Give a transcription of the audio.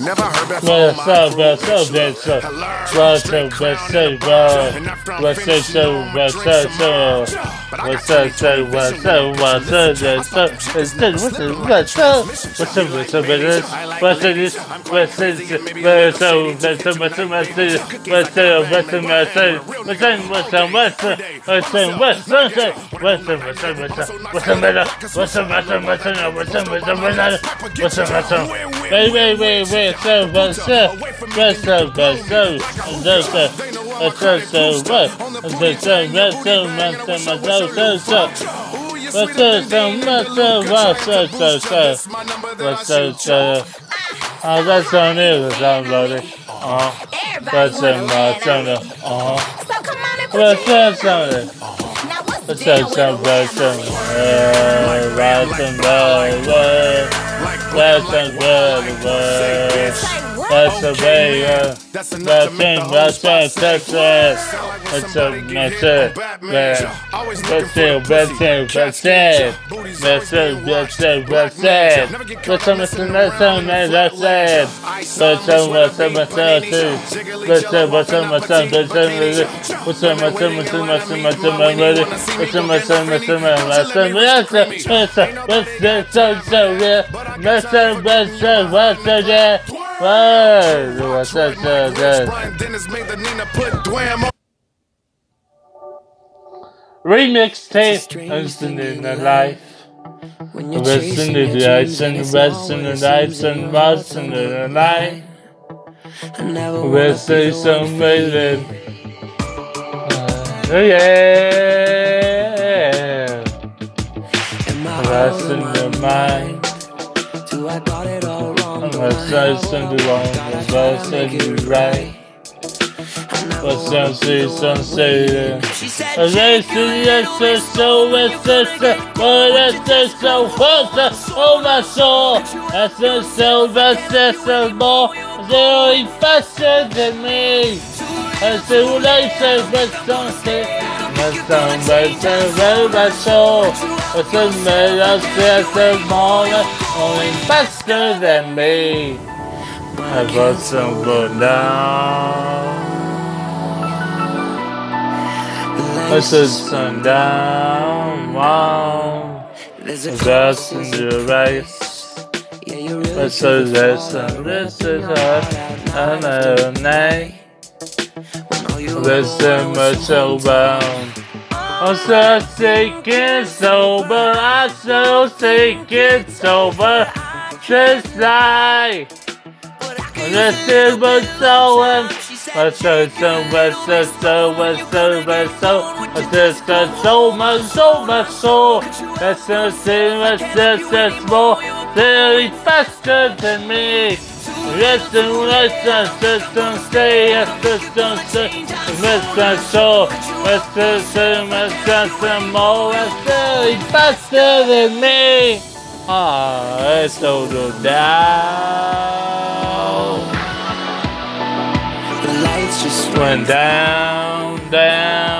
Never heard that What's from my up, crew. what's up, what's up? What's up, what's bro? What's so, what's so? What's so, what's up, what's up, what's up? What's up, what's up, what's up? What's up, what's up, what's up? What's this? What's up, what's up, what's up, what's up, what's up, what's up? What's up, what's up, what's up? What's up, what's up, what's up? What's? Oh. Uh-huh. Uh-huh. The What's? Uh, what's Wait, wait, wait, wait, so, but, so, but, so, but, so, so, so, so, so, but, so, so, but, so, but, so, but, so, so, so, but, so, so, but, so, but, so, so, so, but, so, so, Oh, that's on it, that's on loaded. Uh-huh. That's in my, that's on the, uh-huh. That's on it. We'll be say the some one amazing. Uh, yeah. Am I that's a the way, yeah. That's enough to make the whole spot sex ass. That's a That's up. That's it, that's it, that's it. That's it, that's it, that's it. That's a mess, that's it. a mess, that's it. That's a mess, that's it. a mess, that's it. That's a mess, that's it. a mess, that's it. What's a mess, that's it. a mess, that's it. a mess, that's it. What's a mess, that's it. a mess, that's it. a mess, that's it. That's a mess, that's it. a mess, that's it. a mess, that's it. That's a mess, that's it. a mess, that's it. That's a mess, that's it. Whoa, that's, that's, that's. Remix tape, Hosting in the life. Resting in the ice and resting in the lights and resting in the night. Resting so amazing. Uh, oh, yeah. Resting in the mind. Do I got it all right? Massage Sunday long, massage Sunday right. But some say, some say, I say, yes, yes, so, yes, yes, oh, yes, yes, so, yes, oh, my soul, yes, yes, so, yes, yes, so, more, they're faster than me. I say, well, I say, but some say, Están versos del beso, estos medios fiestas morgan, only faster than me. I got some good now. This is sundown, wow. There's a dust in the race. This is this and this is her, and her name. There's so much so bound. I'm so sick and sober. I'm so sick and sober. Just like this is what's so um, What's so so what's so so what's so what's so just so much so much so that's so so much that's more very faster than me. Jestem uliczem, jestem stejem, jestem stejem, jestem so, jestem, jestem mo, more i faster than me. Ah, so good down. The lights just went down, down.